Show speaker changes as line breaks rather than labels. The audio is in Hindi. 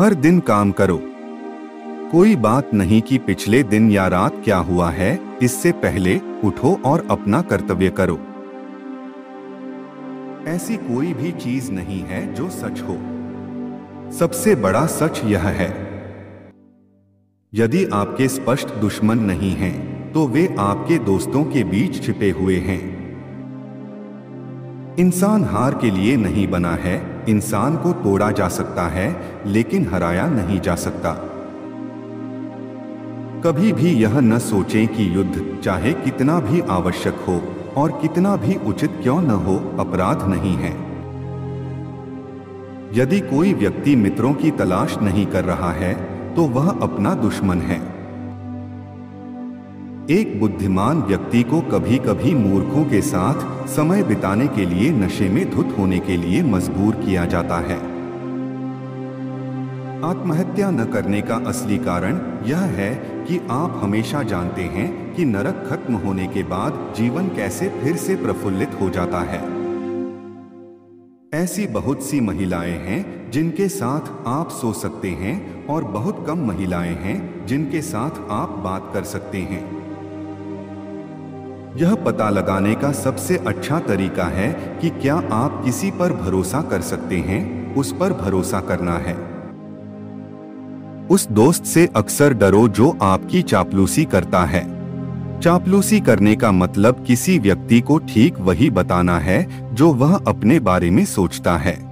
हर दिन काम करो। कोई बात नहीं कि पिछले दिन या रात क्या हुआ है इससे पहले उठो और अपना कर्तव्य करो। ऐसी कोई भी चीज़ नहीं है जो सच हो। सबसे बड़ा सच यह है। यदि आपके स्पष्ट दुश्मन नहीं हैं, तो वे आपके दोस्तों के बीच छिपे हुए हैं। इंसान हार के लिए नहीं बना है, इंसान को तोड़ा जा सकता है, लेकिन हराया नहीं जा सकता। कभी भी यह न सोचें कि युद्ध चाहे कितना भी आवश्यक हो और कितना भी उचित क्यों न हो, अपराध नहीं है। यदि कोई व्यक्ति मित्रों की तलाश नहीं कर रहा है तो वह अपना दुश्मन है। एक बुद्धिमान व्यक्ति को कभी कभी मूर्खों के साथ समय बिताने के लिए नशे में धुत होने के लिए मजबूर किया जाता है। आत्महत्या न करने का असली कारण यह है कि आप हमेशा जानते हैं कि नरक खत्म होने के बाद जीवन कैसे फिर से प्रफुल्लित हो जाता है। ऐसी बहुत सी महिलाएँ हैं जिनके साथ आप सो सकते हैं और बहुत कम महिलाएँ हैं जिनके साथ आप बात कर सकते हैं। यह पता लगाने का सबसे अच्छा तरीका है कि क्या आप किसी पर भरोसा कर सकते हैं, उस पर भरोसा करना है। उस दोस्त से अक्सर डरो जो आपकी चापलूसी करता है। चापलूसी करने का मतलब किसी व्यक्ति को ठीक वही बताना है, जो वह अपने बारे में सोचता है।